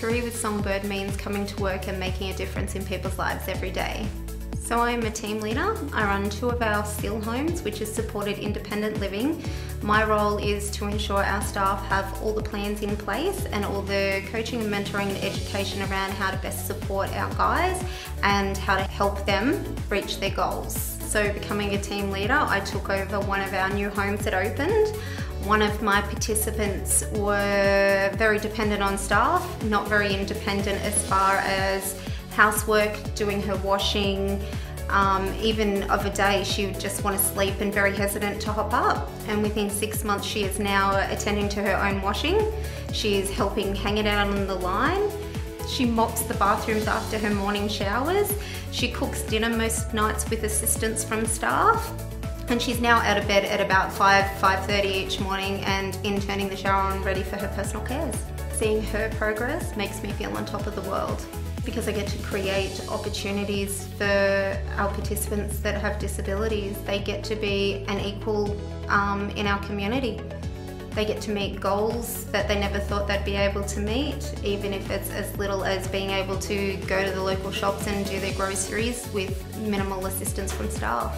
career with Songbird means coming to work and making a difference in people's lives every day. So I'm a team leader. I run two of our SIL homes, which is supported independent living. My role is to ensure our staff have all the plans in place and all the coaching and mentoring and education around how to best support our guys and how to help them reach their goals. So becoming a team leader, I took over one of our new homes that opened. One of my participants were very dependent on staff, not very independent as far as housework, doing her washing, um, even of a day she would just want to sleep and very hesitant to hop up. And within six months she is now attending to her own washing. She is helping hang it out on the line. She mops the bathrooms after her morning showers. She cooks dinner most nights with assistance from staff. And she's now out of bed at about 5, 5.30 each morning and in turning the shower on ready for her personal cares. Seeing her progress makes me feel on top of the world because I get to create opportunities for our participants that have disabilities. They get to be an equal um, in our community. They get to meet goals that they never thought they'd be able to meet, even if it's as little as being able to go to the local shops and do their groceries with minimal assistance from staff.